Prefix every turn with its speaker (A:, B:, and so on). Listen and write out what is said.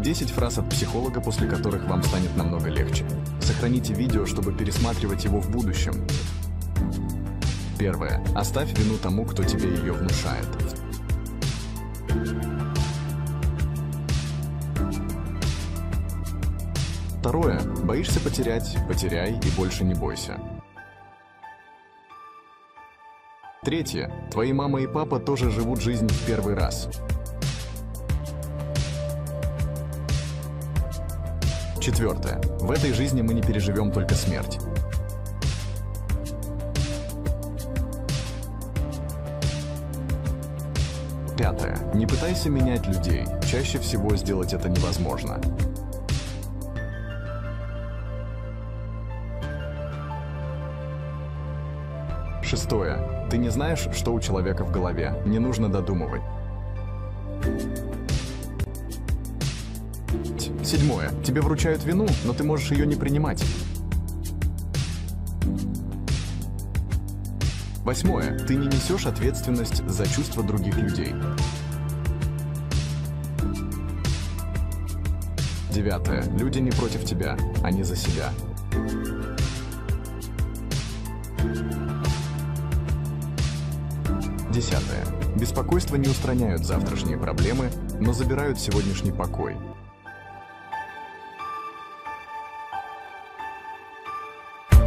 A: 10 фраз от психолога, после которых вам станет намного легче. Сохраните видео, чтобы пересматривать его в будущем. Первое. Оставь вину тому, кто тебе ее внушает. Второе. Боишься потерять, потеряй и больше не бойся. Третье. Твои мама и папа тоже живут жизнь в первый раз. Четвертое. В этой жизни мы не переживем только смерть. Пятое. Не пытайся менять людей. Чаще всего сделать это невозможно. Шестое. Ты не знаешь, что у человека в голове. Не нужно додумывать. Седьмое. Тебе вручают вину, но ты можешь ее не принимать. Восьмое. Ты не несешь ответственность за чувства других людей. Девятое. Люди не против тебя, они за себя. Десятое. Беспокойство не устраняют завтрашние проблемы, но забирают сегодняшний покой.